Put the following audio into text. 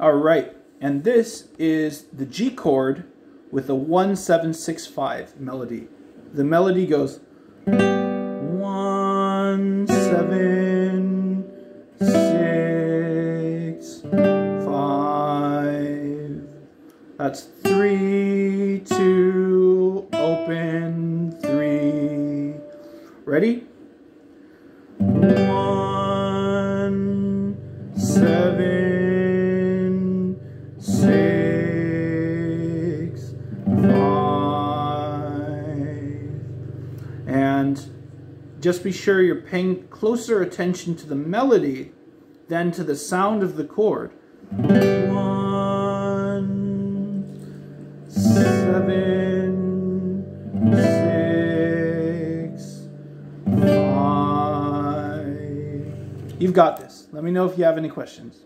All right, and this is the G chord with a 1765 melody. The melody goes one, seven, six, five. That's three, two, open, three. Ready? One, seven, And just be sure you're paying closer attention to the melody than to the sound of the chord. One, seven, six, five. You've got this. Let me know if you have any questions.